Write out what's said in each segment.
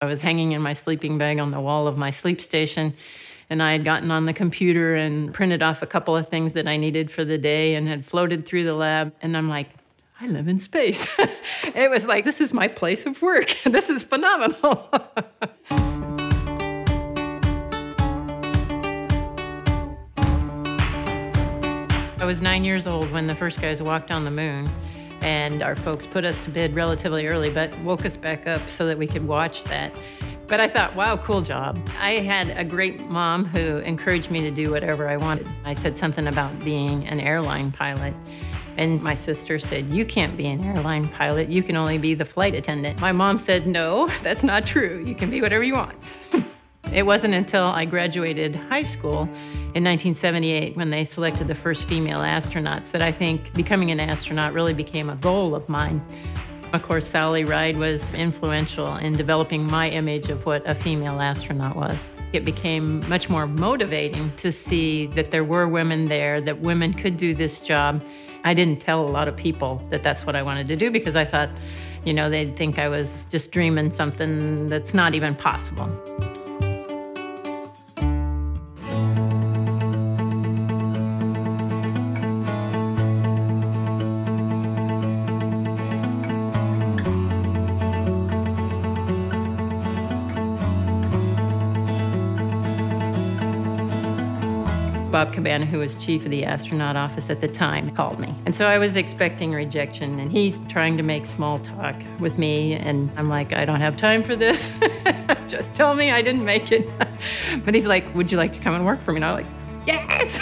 I was hanging in my sleeping bag on the wall of my sleep station, and I had gotten on the computer and printed off a couple of things that I needed for the day and had floated through the lab. And I'm like, I live in space. it was like, this is my place of work. this is phenomenal. I was nine years old when the first guys walked on the moon and our folks put us to bed relatively early, but woke us back up so that we could watch that. But I thought, wow, cool job. I had a great mom who encouraged me to do whatever I wanted. I said something about being an airline pilot. And my sister said, You can't be an airline pilot. You can only be the flight attendant. My mom said, No, that's not true. You can be whatever you want. it wasn't until I graduated high school in 1978 when they selected the first female astronauts that I think becoming an astronaut really became a goal of mine. Of course, Sally Ride was influential in developing my image of what a female astronaut was. It became much more motivating to see that there were women there, that women could do this job. I didn't tell a lot of people that that's what I wanted to do because I thought, you know, they'd think I was just dreaming something that's not even possible. Bob Cabana, who was chief of the astronaut office at the time, called me. And so I was expecting rejection, and he's trying to make small talk with me. And I'm like, I don't have time for this. Just tell me I didn't make it. but he's like, Would you like to come and work for me? And I'm like, Yes!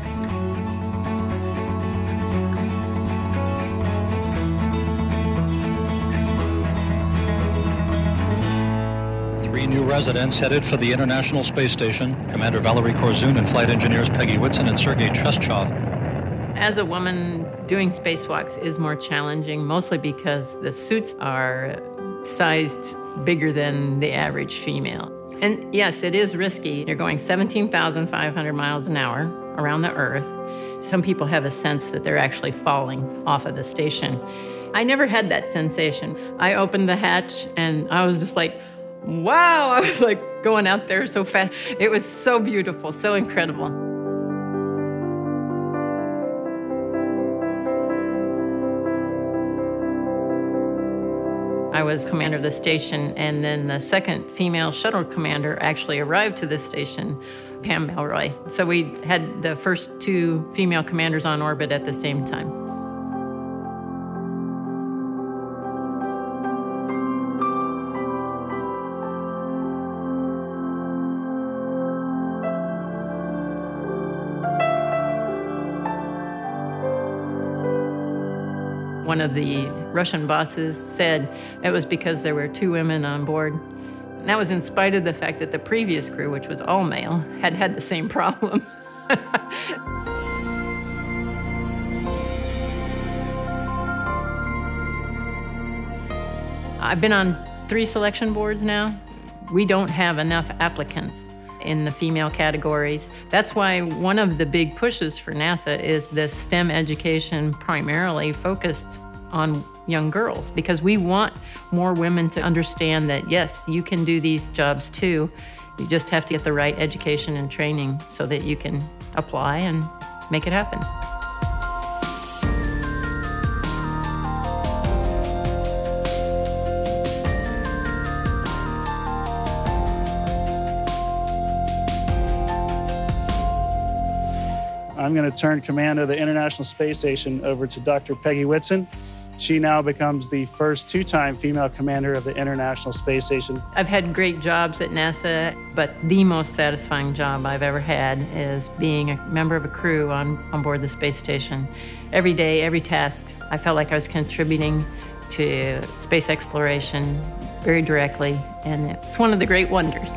new residents headed for the International Space Station, Commander Valery Korzun and flight engineers Peggy Whitson and Sergei Treschev. As a woman, doing spacewalks is more challenging, mostly because the suits are sized bigger than the average female. And yes, it is risky. You're going 17,500 miles an hour around the Earth. Some people have a sense that they're actually falling off of the station. I never had that sensation. I opened the hatch and I was just like, wow, I was like going out there so fast. It was so beautiful, so incredible. I was commander of the station, and then the second female shuttle commander actually arrived to the station, Pam Melroy. So we had the first two female commanders on orbit at the same time. One of the Russian bosses said it was because there were two women on board. And that was in spite of the fact that the previous crew, which was all male, had had the same problem. I've been on three selection boards now. We don't have enough applicants in the female categories. That's why one of the big pushes for NASA is this STEM education primarily focused on young girls because we want more women to understand that yes, you can do these jobs too. You just have to get the right education and training so that you can apply and make it happen. I'm going to turn command of the International Space Station over to Dr. Peggy Whitson. She now becomes the first two time female commander of the International Space Station. I've had great jobs at NASA, but the most satisfying job I've ever had is being a member of a crew on, on board the space station. Every day, every task, I felt like I was contributing to space exploration very directly, and it's one of the great wonders.